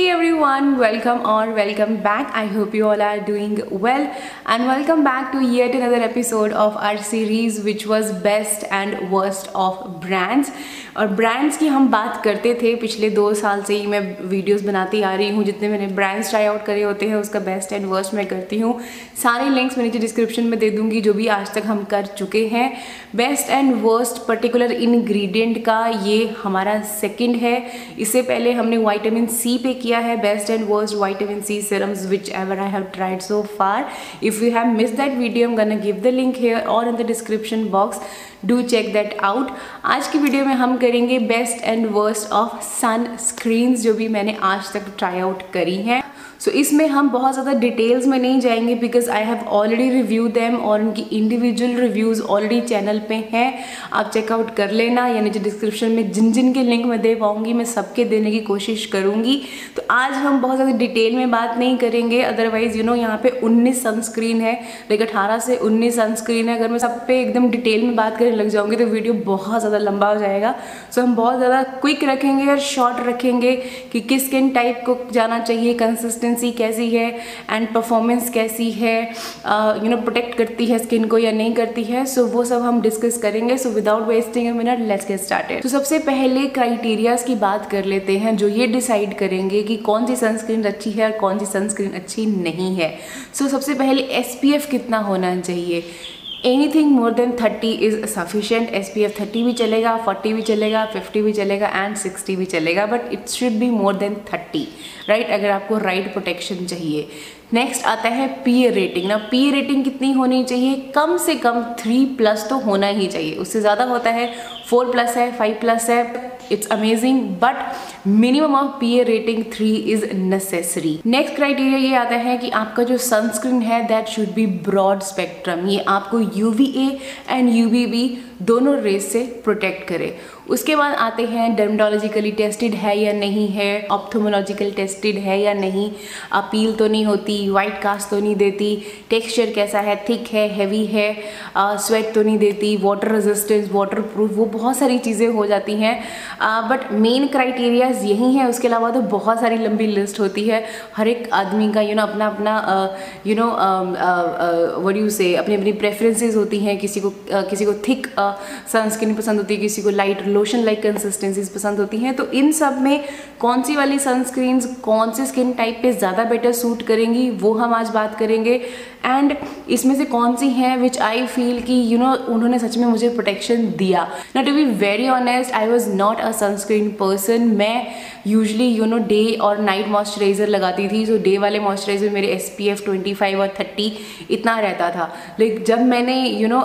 Hey everyone, welcome or welcome back. I hope you all are doing well and welcome back to yet another episode of our series which was best and worst of brands. और brands की हम बात करते थे पिछले दो साल से ही मैं वीडियोस बनाती आ रही हूँ जितने मैंने ब्रांड्स ट्राई आउट करे होते हैं उसका बेस्ट एंड वर्स्ट मैं करती हूँ सारे लिंक्स मैं नीचे डिस्क्रिप्शन में दे दूँगी जो भी आज तक हम कर चुके हैं best and worst particular ingredient का ये हमारा सेकेंड है इससे पहले हमने वाइटामिन सी पे किया है best and worst vitamin C serums whichever I have tried so far if you have miss that video I'm gonna give the link here or in the description box Do check that out आज की video में हम करेंगे best and worst of sunscreens जो भी मैंने आज तक ट्राई आउट करी हैं। सो so, इसमें हम बहुत ज़्यादा डिटेल्स में नहीं जाएँगे because I have already review them और उनकी इंडिविजुअल रिव्यूज़ ऑलरेडी चैनल पे हैं। आप चेकआउट कर लेना यानी जो डिस्क्रिप्शन में जिन जिन के लिंक मैं दे पाऊँगी मैं सबके देने की कोशिश करूँगी। तो आज हम बहुत ज़्यादा डिटेल में बात नहीं करेंगे अदरवाइज़ यू नो यहाँ पे 19 सनस्क्रीन है लाइक अठारह से 19 सनस्क्रीन है। अगर मैं सब पे एकदम डिटेल में बात करने लग जाऊँगी तो वीडियो बहुत ज़्यादा लंबा हो जाएगा। सो so, हम बहुत ज़्यादा क्विक रखेंगे और शॉर्ट रखेंगे कि किस स्किन टाइप को जाना चाहिए कंसिस्टेंसी कैसी है एंड परफॉर्मेंस कैसी है यू नो प्रोटेक्ट करती है स्किन को या नहीं करती है। सो so, वो सब हम डिस्कस करेंगे। So without wasting a minute let's get started तो सबसे पहले क्राइटेरियाज की बात कर लेते हैं जो ये डिसाइड करेंगे कि कौन सी सनस्क्रीन अच्छी है और कौन सी सनस्क्रीन अच्छी नहीं है। सो so, सबसे पहले एसपीएफ कितना होना चाहिए? Anything more than thirty is sufficient S P F thirty भी चलेगा फोर्टी भी चलेगा फिफ्टी भी चलेगा एंड सिक्सटी भी चलेगा but it should be more than thirty right अगर आपको राइट right प्रोटेक्शन चाहिए नेक्स्ट आता है पीए रेटिंग ना पी रेटिंग कितनी होनी चाहिए? कम से कम थ्री प्लस तो होना ही चाहिए। उससे ज़्यादा होता है फोर प्लस है फाइव प्लस है it's amazing but minimum of P A rating three is necessary next criteria ये आता है कि आपका जो सनस्क्रीन है that should be broad spectrum ये आपको U and U V B दोनों रेस से प्रोटेक्ट करे। उसके बाद आते हैं डर्मोलॉजिकली टेस्टेड है या नहीं है ऑप्थोमोलॉजिकल टेस्टेड है या नहीं अपील तो नहीं होती वाइट कास्ट तो नहीं देती टेक्सचर कैसा है थिक है हैवी है स्वेट तो नहीं देती वाटर रेजिस्टेंस वाटर प्रूफ वो बहुत सारी चीज़ें हो जाती हैं। बट मेन क्राइटेरियाज यही हैं उसके अलावा तो बहुत सारी लंबी लिस्ट होती है। हर एक आदमी का यू नो अपना अपना यू नो वट यू से अपनी अपनी प्रेफरेंसेज होती हैं किसी को uh, किसी को थिक सनस्क्रीन पसंद होती है किसी को लाइट लोशन लाइक कंसिस्टेंसीज पसंद होती हैं तो इन सब में कौन सी वाली सनस्क्रीन्स कौन से स्किन टाइप पे ज़्यादा बेटर सूट करेंगी, वो हम आज बात करेंगे। एंड इसमें से कौन सी हैं विच आई फील कि यू नो उन्होंने सच में मुझे प्रोटेक्शन दिया। ना to be very honest I was not a sunscreen person मैं यूजली यू नो डे और नाइट मॉइस्चराइज़र लगाती थी जो डे वाले मॉइस्चराइज़र मेरे S P F twenty five और थर्टी इतना रहता था। लाइक जब मैंने यू नो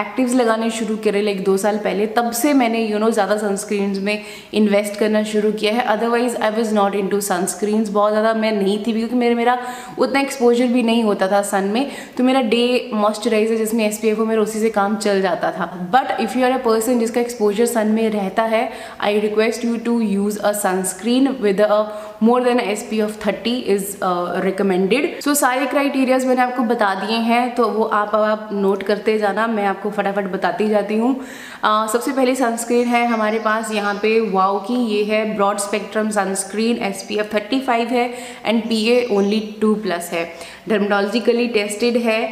एक्टिव्स लगाने शुरू करे लाइक दो साल पहले, तब से मैंने यू नो ज़्यादा सनस्क्रीन में इन्वेस्ट करना शुरू किया है। Otherwise I was not into sunscreen बहुत ज़्यादा मैं नहीं थी क्योंकि मेरे, मेरा उतना एक्सपोजर भी नहीं होता था सन में। तो मेरा डे मॉइस्चराइजर जिसमें एस पी एफ़ मेरा उसी से काम चल जाता था। But if you are a person जिसका एक्सपोजर सन में रहता है I request you to use a sunscreen with a more than S P of thirty is recommended so सारे क्राइटेरियाज मैंने आपको बता दिए हैं तो वो आप अब आप नोट करते जाना मैं आपको फटाफट बताती जाती हूँ। Uh, सबसे पहले सनस्क्रीन है हमारे पास यहाँ पे वाओ की ये है broad spectrum sunscreen S P F thirty five है and P A only two plus है। डर्मोलॉजिकली टेस्टेड है।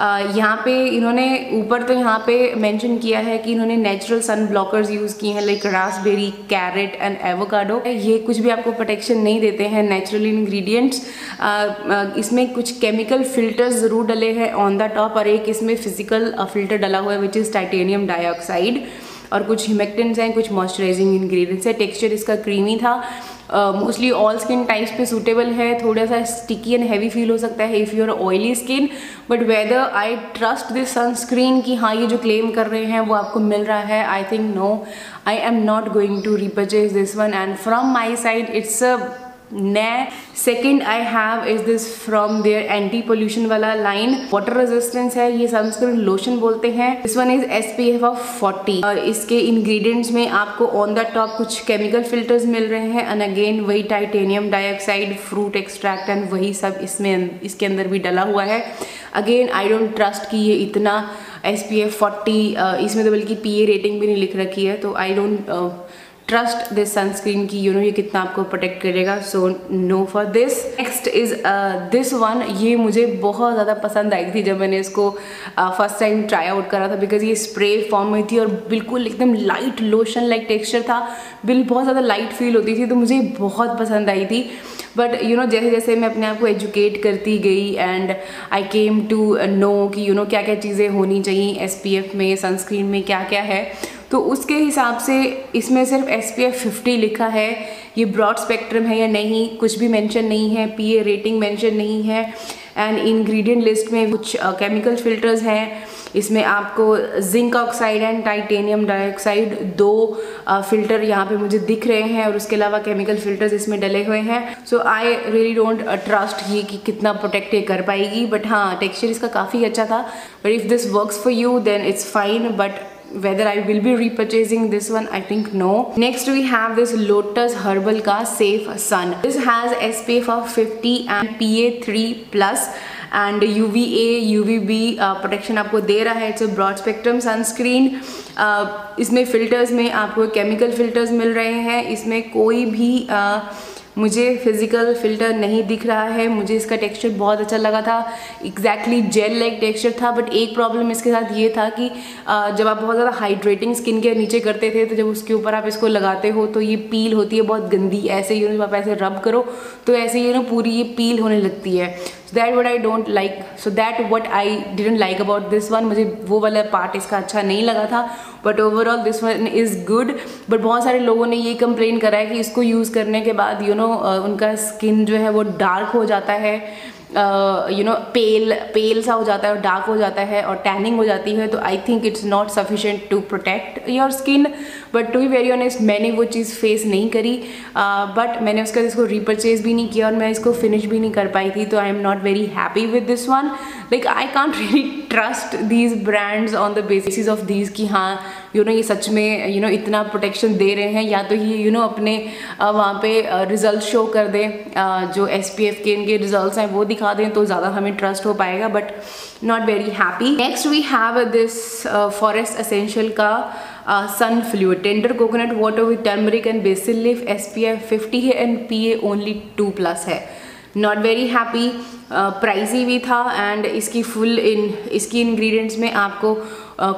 यहाँ पे इन्होंने ऊपर तो यहाँ पे मेंशन किया है कि इन्होंने नेचुरल सन ब्लॉकर्स यूज़ किए हैं like raspberry carrot and avocado ये कुछ भी आपको प्रोटेक्शन नहीं देते हैं नेचुरल इंग्रेडिएंट्स इसमें कुछ केमिकल फिल्टर्स ज़रूर डले हैं ऑन द टॉप और एक इसमें फ़िज़िकल फ़िल्टर डला हुआ है विच इज़ टाइटेनियम डाइऑक्साइड और कुछ हिमेक्टेंट्स हैं, कुछ मॉइस्चराइजिंग इंग्रेडिएंट्स है। टेक्सचर इसका क्रीमी था। मोस्टली ऑल स्किन टाइप्स पे सूटेबल है, थोड़ा सा स्टिकी एंड हैवी फील हो सकता है if you are oily skin but whether I trust this sunscreen कि हाँ ये जो क्लेम कर रहे हैं, वो आपको मिल रहा है I think no I am not going to repurchase this one and from my side it's a nay second I have is this from their anti pollution वाला लाइन वाटर रेजिस्टेंस है, ये सनस्क्रीन लोशन बोलते हैं. This one is S P F of forty इसके ingredients में आपको on the top कुछ chemical filters मिल रहे हैं. एंड अगेन वही titanium dioxide fruit extract and वही सब इसमें, इसके अंदर भी डला हुआ है. अगेन आई डोंट ट्रस्ट कि ये इतना एस पी एफ़ फोर्टी इसमें तो बल्कि पी ए रेटिंग भी नहीं लिख रखी है. तो I don't trust this sunscreen की यू नो ये कितना आपको प्रोटेक्ट करेगा so no for this next is this one ये मुझे बहुत ज़्यादा पसंद आई थी जब मैंने इसको फ़र्स्ट टाइम ट्राई आउट करा था बिकॉज़ ये स्प्रे फॉर्म में थी और बिल्कुल एकदम लाइट लोशन लाइक टेक्सचर था। बिल, बहुत ज़्यादा लाइट फील होती थी तो मुझे बहुत पसंद आई थी। बट यू नो जैसे जैसे मैं अपने आप को एजुकेट करती गई and I came to know कि यू नो क्या क्या चीज़ें होनी चाहिए एसपीएफ में सनस्क्रीन में क्या क्या है तो उसके हिसाब से इसमें सिर्फ़ एस पी एफ़ फिफ्टी लिखा है। ये ब्रॉड स्पेक्ट्रम है या नहीं कुछ भी मेंशन नहीं है पी ए रेटिंग मेंशन नहीं है। एंड इंग्रेडिएंट लिस्ट में कुछ केमिकल uh, फिल्टर्स हैं। इसमें आपको zinc oxide and titanium dioxide दो फ़िल्टर uh, यहाँ पे मुझे दिख रहे हैं और उसके अलावा केमिकल फिल्टर्स इसमें डले हुए हैं। So I really don't trust ये कि कितना प्रोटेक्ट ये कर पाएगी। बट हाँ टेक्सचर इसका काफ़ी अच्छा था। But if this works for you then it's fine but whether I will be repurchasing this one I think no next we have this Lotus Herbal Ka Safe Sun this has SPF of 50 and PA3 plus and U V A U V B protection आपको दे रहा है it's a broad spectrum sunscreen इसमें filters में आपको chemical filters मिल रहे हैं इसमें कोई भी uh, मुझे फ़िज़िकल फ़िल्टर नहीं दिख रहा है, मुझे इसका टेक्सचर बहुत अच्छा लगा था। Exactly gel like texture but but एक प्रॉब्लम इसके साथ ये था कि जब आप बहुत ज़्यादा हाइड्रेटिंग स्किन के नीचे करते थे तो जब उसके ऊपर आप इसको लगाते हो तो ये पील होती है बहुत गंदी, ऐसे ही जब आप ऐसे रब करो तो ऐसे ही ना, पूरी ये पील होने लगती है। That what I don't like so that what I didn't like about this one मुझे वो वाला पार्ट इसका अच्छा नहीं लगा था but overall this one is good but बहुत सारे लोगों ने ये कंप्लेन करा है कि इसको यूज़ करने के बाद यू you नो know, उनका स्किन जो है वो डार्क हो जाता है। यू नो पेल पेल सा हो जाता है और डार्क हो जाता है और टैनिंग हो जाती है तो I think it's not sufficient to protect your skin but to be very honest मैंने वो चीज़ फेस नहीं करी। बट uh, मैंने उसका इसको रिपर्चेज भी नहीं किया और मैं इसको फिनिश भी नहीं कर पाई थी तो I am not very happy with this one like I can't really trust these brands on the basis of these कि हाँ यू नो ये सच में यू नो इतना प्रोटेक्शन दे रहे हैं, या तो ये यू नो अपने वहाँ पे रिज़ल्ट शो कर दें जो एस पी एफ़ के इनके रिज़ल्ट हैं, वो दिखा दें तो ज़्यादा हमें ट्रस्ट हो पाएगा but not very happy next we have this Forest Essentials का sun fluid tender coconut water with turmeric and basil leaf S P F fifty है and P A only two plus है. Not very happy pricey भी था and इसकी full in इसकी ingredients में आपको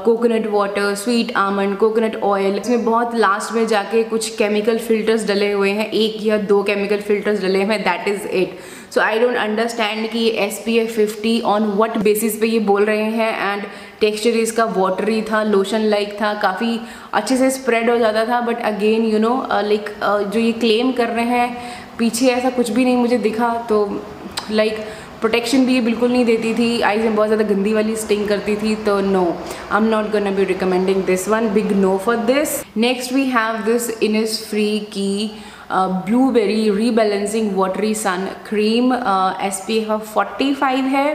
coconut water sweet almond coconut oil इसमें बहुत लास्ट में जाके कुछ केमिकल फिल्टर्स डले हुए हैं, एक या दो केमिकल फिल्टर्स डले हुए हैं that is it so I don't understand कि S P F fifty on what basis पे ये बोल रहे हैं एंड टेक्सचर इसका वाटरी था लोशन लाइक था, काफ़ी अच्छे से स्प्रेड हो जाता था but again you know like जो ये क्लेम कर रहे हैं पीछे ऐसा कुछ भी नहीं मुझे दिखा तो लाइक like, प्रोटेक्शन भी ये बिल्कुल नहीं देती थी। आईज में बहुत ज़्यादा गंदी वाली स्टिंग करती थी तो no I am not gonna be recommending this one big no for this next we have this Innisfree की blueberry rebalancing watery sun cream S P F forty five है।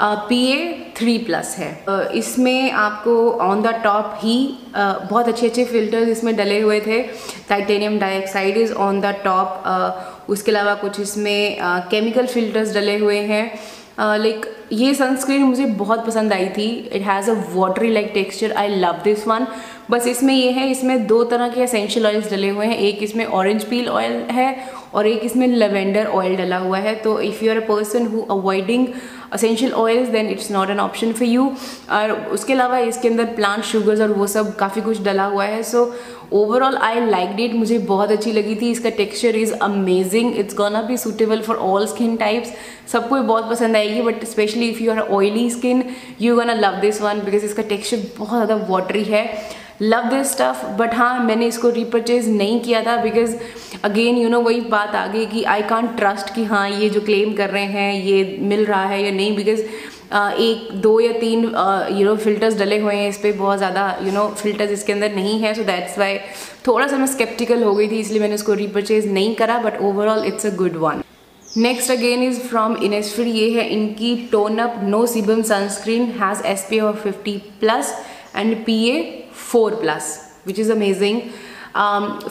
पी ए थ्री प्लस है। इसमें आपको on the top ही बहुत अच्छे अच्छे filters इसमें डले हुए थे। Titanium dioxide is on the top उसके अलावा कुछ इसमें केमिकल फिल्टर्स डले हुए हैं। लाइक ये सनस्क्रीन मुझे बहुत पसंद आई थी। It has a watery like texture I love this one बस इसमें ये है, इसमें दो तरह के असेंशियल ऑयल्स डले हुए हैं। एक इसमें ऑरेंज पील ऑयल है और एक इसमें लेवेंडर ऑयल डला हुआ है। तो if you are a person who avoiding essential oils then it's not an option for you और उसके अलावा इसके अंदर प्लांट शुगर्स और वो सब काफ़ी कुछ डला हुआ है। So overall I liked it मुझे बहुत अच्छी लगी थी। इसका texture is amazing it's gonna be suitable for all skin types सबको बहुत पसंद आएगी but specially if you are oily skin you gonna love this one because इसका टेक्सचर बहुत ज़्यादा वाटरी है। लव दिस स्टफ़ बट हाँ मैंने इसको रिपर्चेज नहीं किया था बिकॉज़ अगेन यू नो वही बात आ गई कि आई कॉन्ट ट्रस्ट कि हाँ ये जो क्लेम कर रहे हैं ये मिल रहा है या नहीं बिकॉज़ Uh, एक दो या तीन यू नो फिल्टर्स डले हुए हैं इस पर बहुत ज़्यादा यू नो फिल्टर्स इसके अंदर नहीं है सो दैट्स वाई थोड़ा सा मैं स्केप्टिकल हो गई थी इसलिए मैंने उसको रिपर्चेज नहीं करा but overall it's a good one next again is from Innisfree ये है इनकी tone up no sebum sunscreen has S P of fifty plus and P A four plus which is amazing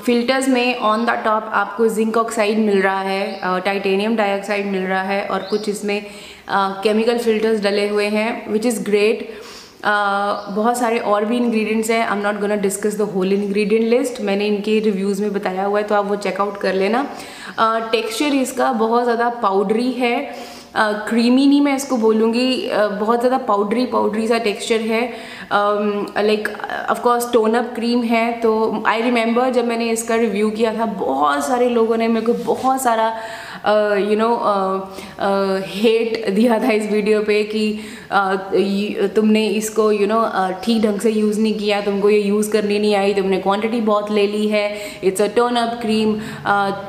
filters में on the top आपको zinc oxide मिल रहा है titanium uh, dioxide मिल रहा है और कुछ इसमें केमिकल uh, फिल्टर्स डले हुए हैं विच इज़ ग्रेट बहुत सारे और भी इंग्रेडिएंट्स हैं. I am not gonna discuss the whole ingredient list मैंने इनके रिव्यूज़ में बताया हुआ है तो आप वो चेकआउट कर लेना. टेक्सचर uh, इसका बहुत ज़्यादा पाउडरी है. क्रीमी नहीं मैं इसको बोलूँगी बहुत ज़्यादा पाउडरी पाउडरी सा टेक्सचर है। Like of course tone up cream है तो आई रिमेंबर जब मैंने इसका रिव्यू किया था, बहुत सारे लोगों ने मेरे को बहुत सारा यू नो हेट दिया था इस वीडियो पे कि uh, तुमने इसको यू नो ठीक ढंग से यूज़ नहीं किया तुमको ये यूज़ करनी नहीं आई तुमने क्वांटिटी बहुत ले ली है it's a turn up cream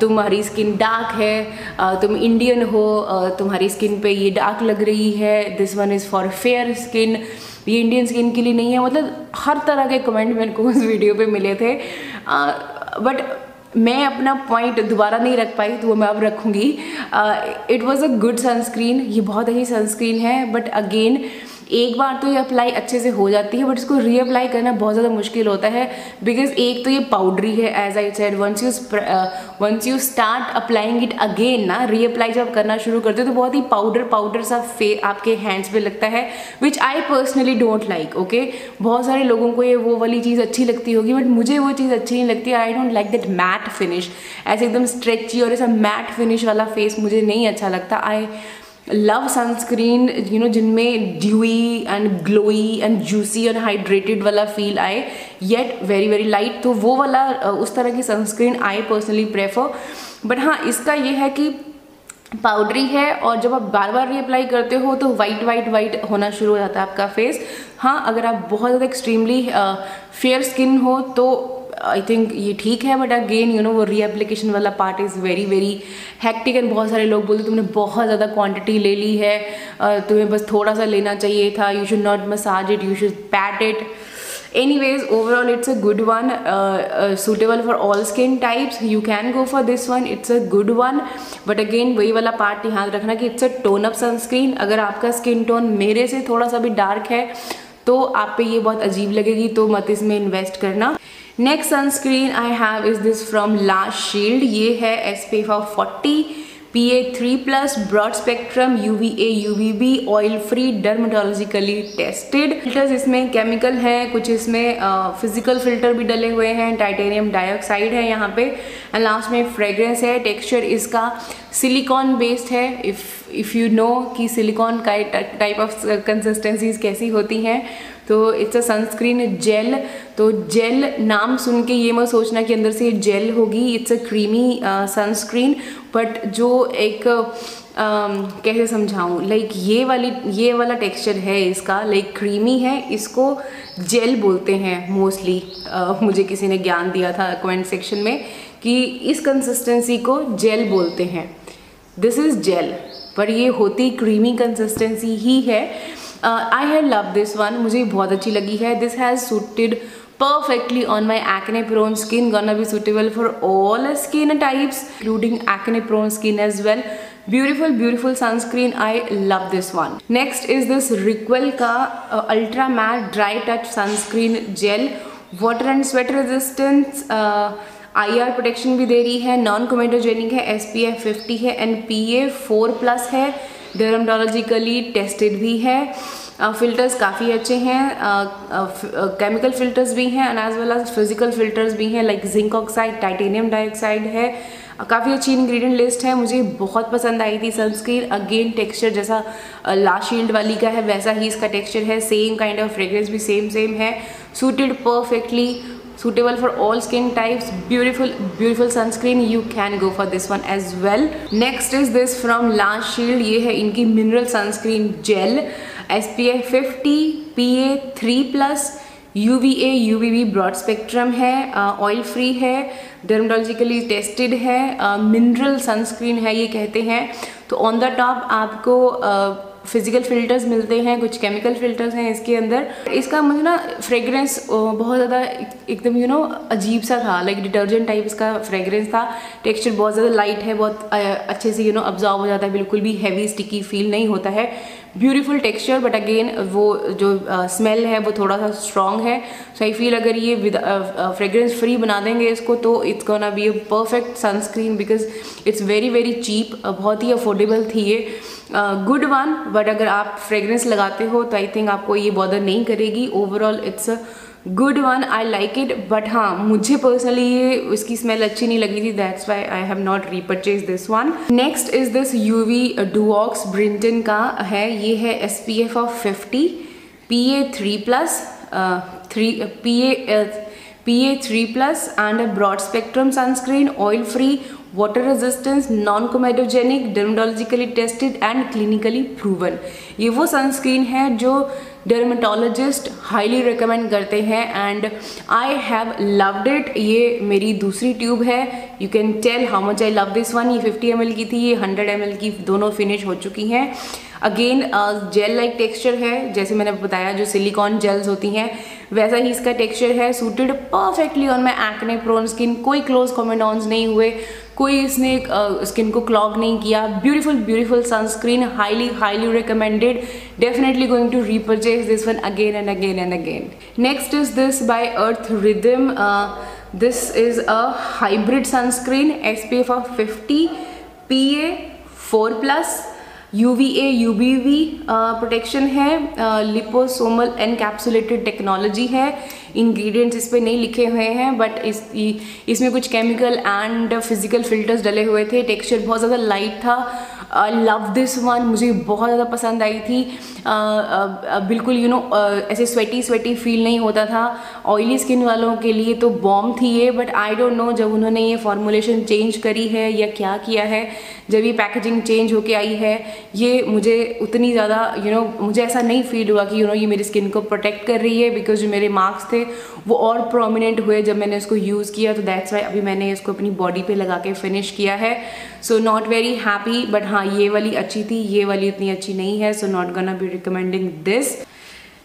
तुम्हारी स्किन डार्क है uh, तुम इंडियन हो uh, तुम्हारी स्किन पे ये डार्क लग रही है this one is for fair skin ये इंडियन स्किन के लिए नहीं है मतलब हर तरह के कमेंट मेरे को उस वीडियो पे मिले थे बट uh, मैं अपना पॉइंट दोबारा नहीं रख पाई तो वो मैं अब रखूँगी। It was a good sunscreen ये बहुत अच्छी सनस्क्रीन है बट अगेन एक बार तो ये अप्लाई अच्छे से हो जाती है बट इसको रीअप्लाई करना बहुत ज़्यादा मुश्किल होता है बिकॉज़ एक तो ये पाउडरी है as I said once you once you start applying it again ना रीअप्लाई जब करना शुरू करते हो तो बहुत ही पाउडर पाउडर सा फे आपके हैंड्स पे लगता है which I personally don't like okay बहुत सारे लोगों को ये वो वाली चीज़ अच्छी लगती होगी बट मुझे वो चीज़ अच्छी नहीं लगती I don't like that matte finish ऐसे एकदम स्ट्रेची और ऐसा मैट फिनिश वाला फेस मुझे नहीं अच्छा लगता I love sunscreen you know जिनमें dewy and glowy and juicy and hydrated वाला फील आए येट वेरी वेरी लाइट तो वो वाला उस तरह की sunscreen I personally prefer but हाँ इसका ये है कि पाउडरी है और जब आप बार बार रीअप्लाई करते हो तो वाइट वाइट वाइट होना शुरू हो जाता है आपका फेस हाँ अगर आप बहुत ज़्यादा एक्सट्रीमली फेयर स्किन हो तो आई थिंक ये ठीक है बट अगेन यू नो वो रीएप्लीकेशन वाला part is very very hectic and बहुत सारे लोग बोलते तुमने बहुत ज़्यादा क्वांटिटी ले ली है तुम्हें बस थोड़ा सा लेना चाहिए था you should not massage it you should pat it overall it's a good one uh, uh, suitable for all skin types. You can go for this one it's a good one. But again वही वाला part ध्यान रखना कि it's a tone up sunscreen अगर आपका skin tone मेरे से थोड़ा सा भी डार्क है तो आप पे ये बहुत अजीब लगेगी तो मत इसमें इन्वेस्ट करना। Next sunscreen I have is this from last shield ये है S P F forty P A three plus broad spectrum U V A U V B oil free dermatologically tested filters इसमें chemical है, कुछ इसमें physical filter भी डले हुए हैं टाइटेनियम डाइऑक्साइड है यहाँ पे। एंड लास्ट में फ्रेग्रेंस है टेक्सचर इसका सिलिकॉन बेस्ड है। इफ़ इफ़ यू नो कि सिलिकॉन का टाइप ऑफ़ कंसिस्टेंसीज कैसी होती हैं तो इट्स अ सनस्क्रीन जेल तो जेल नाम सुन के ये मत सोचना कि अंदर से ये जेल होगी it's a creamy sunscreen but जो एक um, कैसे समझाऊँ? लाइक ये वाली ये वाला टेक्सचर है इसका लाइक क्रीमी है इसको जेल बोलते हैं मोस्टली uh, मुझे किसी ने ज्ञान दिया था कमेंट सेक्शन में कि इस कंसिस्टेंसी को जेल बोलते हैं। दिस इज़ जेल पर ये होती क्रीमी कंसिस्टेंसी ही है। I have love this one मुझे बहुत अच्छी लगी है। This has suited perfectly on my acne prone skin gonna be suitable for all skin types including acne prone skin as well beautiful beautiful sunscreen i love this one next is this Requel ka uh, ultra matte dry touch sunscreen gel water and sweat resistance uh, I R protection भी दे रही है non comedogenic है S P F fifty है and A four plus है dermatologically tested भी है filters काफ़ी अच्छे हैं केमिकल फ़िल्टर्स भी हैं and as well as physical filters भी हैं like zinc oxide titanium dioxide है। काफ़ी अच्छी इंग्रेडिएंट लिस्ट है, मुझे बहुत पसंद आई थी सनस्क्रीन अगेन टेक्सचर जैसा ला शील्ड वाली का है, वैसा ही इसका टेक्सचर है सेम काइंड ऑफ़ फ्रेग्रेंस भी सेम सेम है। Suited perfectly suitable for all skin types, beautiful beautiful sunscreen, you can go for this one as well next is this from Lash Shield, ये है इनकी mineral sunscreen gel SPF 50 PA 3 plus V V broad spectrum है oil free है dermatologically tested है mineral sunscreen है, ये कहते हैं। तो ऑन द टॉप आपको फ़िज़िकल फिल्टर्स मिलते हैं, कुछ केमिकल फिल्टर्स हैं इसके अंदर। इसका मुझे ना फ्रेगरेंस बहुत ज़्यादा एकदम यू नो अजीब सा था लाइक डिटर्जेंट टाइप इसका फ्रेगरेंस था। टेक्सचर बहुत ज़्यादा लाइट है, बहुत अच्छे से यू नो ऑब्जॉर्व हो जाता है, बिल्कुल भी हैवी स्टिकी फील नहीं होता है। ब्यूटीफुल टेक्सचर बट अगेन वो जो स्मेल uh, है वो थोड़ा सा स्ट्रॉन्ग है। सो आई फील अगर ये विद फ्रेग्रेंस फ्री बना देंगे इसको तो it's gonna be a perfect sunscreen because it's very very cheap बहुत ही अफोर्डेबल थी ये। गुड वन बट अगर आप फ्रेगरेंस लगाते हो तो आई थिंक आपको ये बॉदर नहीं करेगी। Overall it's good one I like it but हाँ मुझे पर्सनली ये उसकी स्मेल अच्छी नहीं लगी थी that's why I have not repurchase this one next is this U V Doux Brinton का है, ये है S P F of fifty P A three plus three P A P A three plus and broad spectrum sunscreen oil free water resistance non comedogenic dermatologically tested and clinically proven ये वो sunscreen है जो dermatologist highly recommend करते हैं and I have loved it ये मेरी दूसरी tube है. You can tell how much I love this one ये 50 एम की थी, ये 100 एम की दोनों फिनिश हो चुकी हैं. अगेन जेल लाइक टेक्सचर है. जैसे मैंने बताया, जो सिलिकॉन जेल्स होती हैं वैसा ही इसका टेक्सचर है suited perfectly on my acne prone skin कोई क्लोज कॉमेडॉन्स नहीं हुए, कोई इसने स्किन को क्लॉग नहीं किया. Beautiful beautiful sunscreen highly highly recommended definitely going to repurchase this one again and again and again next is this by Earth Rhythm this is a hybrid sunscreen S P F is fifty P A four of 50 PA 4 plus UVA UVV protection है liposomal encapsulated technology है. Ingredients इस पर नहीं लिखे हुए हैं but इस इसमें कुछ केमिकल एंड फ़िज़िकल फिल्टर्स डले हुए थे. टेक्सचर बहुत ज़्यादा लाइट था. लव दिस वन मुझे बहुत ज़्यादा पसंद आई थी। बिल्कुल यू नो ऐसे स्वेटी स्वेटी फील नहीं होता था। ऑयली स्किन वालों के लिए तो बॉम थी ये बट आई डोंट नो जब उन्होंने ये फॉर्मुलेशन चेंज करी है या क्या किया है जब ये पैकेजिंग चेंज होके आई है ये मुझे उतनी ज़्यादा यू नो मुझे ऐसा नहीं फील हुआ कि यू you नो know, ये मेरी स्किन को प्रोटेक्ट कर रही है बिकॉज़ जो मेरे मार्क्स थे वो और प्रोमिनेंट हुए जब मैंने इसको यूज़ किया तो दैट्स वाई अभी मैंने इसको अपनी बॉडी पे लगा के फिनिश किया है। So not very happy but हाँ ये वाली अच्छी थी ये वाली इतनी अच्छी नहीं है so not gonna be recommending this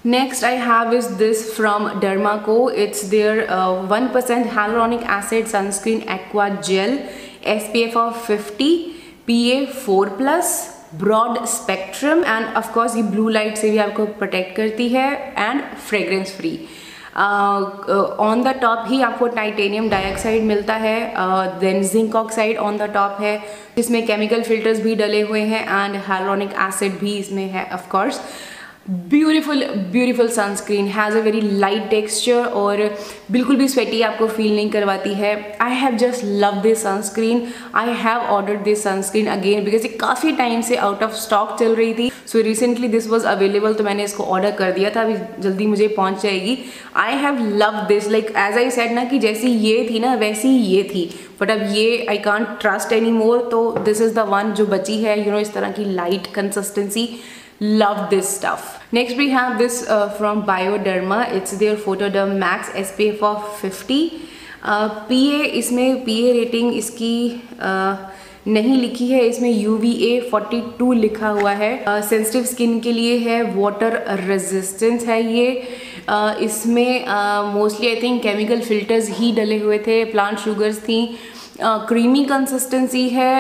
Next I have is this from Dermaco. It's their uh, 1% hyaluronic acid sunscreen aqua gel SPF of 50 PA 4 plus broad spectrum and of course ये ब्लू लाइट से भी आपको protect करती है and fragrance free on the top ही आपको titanium dioxide मिलता है then zinc oxide on the top है, जिसमें केमिकल फिल्टर्स भी डले हुए हैं एंड हाइलोनिक एसिड भी इसमें है of course beautiful beautiful sunscreen has a very light texture और बिल्कुल भी स्वेटी आपको फील नहीं करवाती है। I have just love this sunscreen I have order this sunscreen again because ये काफ़ी टाइम से आउट ऑफ़ स्टॉक चल रही थी। So recently this was available तो मैंने इसको ऑर्डर कर दिया था। अभी जल्दी मुझे पहुँच जाएगी। I have love this like as I said ना कि जैसी ये थी ना वैसी ये थी। बट अब ये I can't trust any more तो दिस इज़ द वन जो बची है। यू you नो know, इस तरह की light consistency love this stuff. Next we have this uh, from bioderma. It's their photoderm max spf of 50 uh, pa इसमें pa rating इसकी uh, नहीं लिखी है. इसमें U V A forty two लिखा हुआ है. सेंसिटिव uh, स्किन के लिए है. वाटर रेजिस्टेंस है ये. Uh, इसमें mostly I think chemical filters ही डले हुए थे. प्लांट शुगर्स थी. क्रीमी uh, कंसिस्टेंसी है.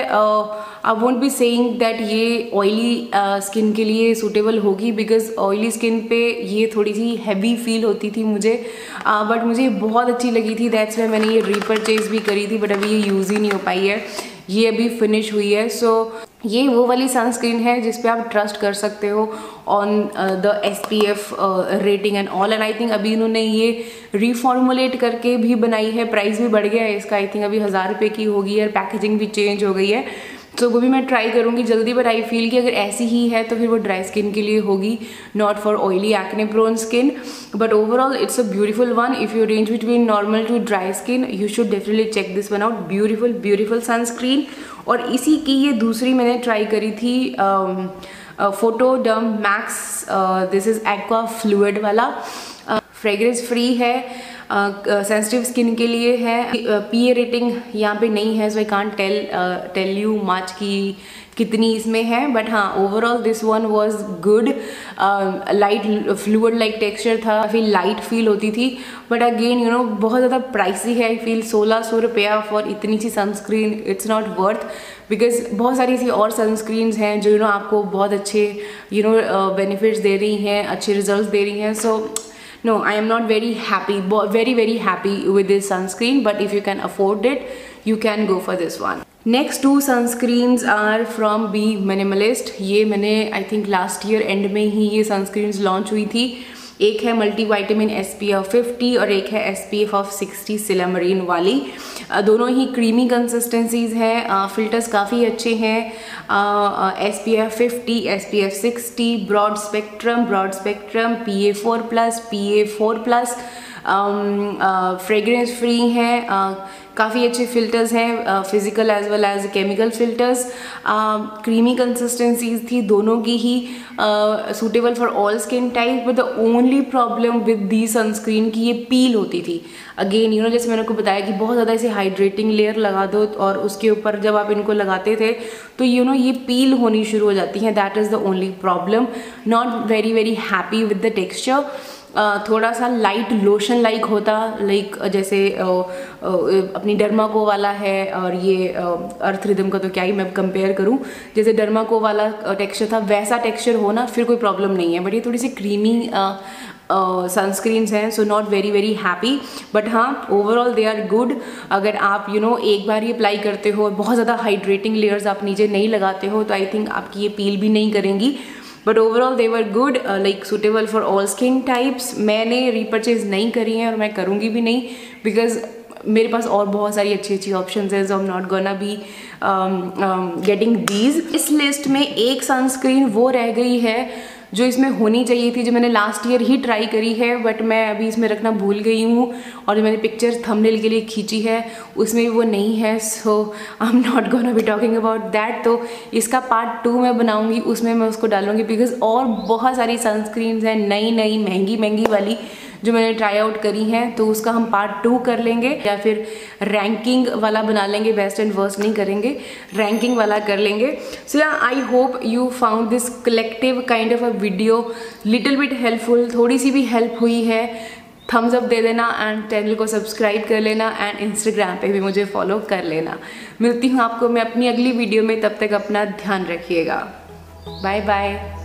I won't be saying that ये ऑयली स्किन uh, के लिए सूटेबल होगी बिकॉज़ ऑयली स्किन पे ये थोड़ी सी हैवी फील होती थी मुझे। बट uh, मुझे बहुत अच्छी लगी थी दैट्स में मैंने ये रीपरचेज भी करी थी बट अभी ये यूज़ ही नहीं हो पाई है। ये अभी फिनिश हुई है। सो so, ये वो वाली सनस्क्रीन है जिस पे आप ट्रस्ट कर सकते हो on the S P F rating and all and I think अभी इन्होंने ये रिफॉर्मुलेट करके भी बनाई है। प्राइस भी बढ़ गया है इसका। आई थिंक अभी हज़ार रुपये की होगी और पैकेजिंग भी चेंज हो गई है। तो वो भी मैं ट्राई करूँगी, जल्दी बट आई फील कि अगर ऐसी ही है तो फिर वो ड्राई स्किन के लिए होगी not for oily acne prone skin but overall it's a beautiful one if you range between normal to dry skin you should definitely check this one out beautiful beautiful sunscreen और इसी की ये दूसरी मैंने try करी थी Photoderm Max this is aqua fluid वाला. Fragrance free है. सेंसिटिव स्किन के लिए है। पी ए रेटिंग यहाँ पे नहीं है so I can't tell tell you much की कितनी इसमें है बट हाँ overall this one was good light fluid like texture था काफ़ी लाइट फील होती थी बट अगेन यू नो बहुत ज़्यादा प्राइसी है आई फील सोलह सौ रुपया फॉर इतनी सी sunscreen it's not worth because बहुत सारी ऐसी और सनस्क्रीन्स हैं जो यू you नो know, आपको बहुत अच्छे यू नो बेनिफिट्स दे रही हैं अच्छे रिज़ल्ट दे रही हैं so so, no i am not very happy very very happy with this sunscreen but if you can afford it you can go for this one next two sunscreens are from Be Minimalist ये मैंने I think last year end में ही ये sunscreens launch हुई थी एक है multi vitamin S P F fifty और एक है S P F of sixty silymarin वाली दोनों ही क्रीमी कंसिस्टेंसीज हैं। फिल्टर्स काफ़ी अच्छे हैं। S P F fifty S P F sixty broad spectrum broad spectrum P A four plus P A four plus fragrance free हैं काफ़ी अच्छे फिल्टर्स हैं physical as well as chemical filters creamy consistencies थी दोनों की ही suitable for all skin type but the only problem with the sunscreen की ये peel होती थी. अगेन यू नो जैसे मैंने को बताया कि बहुत ज़्यादा ऐसे हाइड्रेटिंग लेयर लगा दो और उसके ऊपर जब आप इनको लगाते थे तो यू you नो know, ये पील होनी शुरू हो जाती हैं. That is the only problem not very very happy with the texture थोड़ा सा लाइट लोशन लाइक होता लाइक जैसे अपनी डर्माको वाला है और ये अर्थ रिदम का तो क्या ही मैं कंपेयर करूँ। जैसे डर्माको वाला टेक्सचर था वैसा टेक्सचर हो ना फिर कोई प्रॉब्लम नहीं है। बट ये थोड़ी सी क्रीमी सनस्क्रीन्स हैं so not very very happy but हाँ ओवरऑल दे आर गुड अगर आप यू you नो know, एक बार ही अप्लाई करते हो बहुत ज़्यादा हाइड्रेटिंग लेयर्स आप नीचे नहीं लगाते हो तो आई थिंक आपकी ये पील भी नहीं करेंगी। But overall they were good like suitable for all skin types मैंने रिपर्चेज नहीं करी है और मैं करूँगी भी नहीं बिकॉज़ मेरे पास और बहुत सारी अच्छी अच्छी ऑप्शन है जो am not gonna be getting these इस लिस्ट में एक सनस्क्रीन वो रह गई है जो इसमें होनी चाहिए थी, जो मैंने लास्ट ईयर ही ट्राई करी है बट मैं अभी इसमें रखना भूल गई हूँ और जो मैंने पिक्चर थंबनेल के लिए खींची है, उसमें भी वो नहीं है so I am not gonna be talking about that तो इसका पार्ट टू मैं बनाऊँगी, उसमें मैं उसको डालूँगी बिकॉज़ और बहुत सारी सनस्क्रीन्स हैं नई नई महँगी महँगी वाली जो मैंने ट्राई आउट करी हैं तो उसका हम पार्ट टू कर लेंगे, या फिर रैंकिंग वाला बना लेंगे बेस्ट एंड वर्स्ट नहीं करेंगे रैंकिंग वाला कर लेंगे। So yeah I hope you found this collective kind of a video little bit helpful थोड़ी सी भी हेल्प हुई है। थम्स अप दे देना एंड चैनल को सब्सक्राइब कर लेना एंड इंस्टाग्राम पे भी मुझे फॉलो कर लेना। मिलती हूँ आपको, मैं अपनी अगली वीडियो में, तब तक अपना ध्यान रखिएगा। Bye bye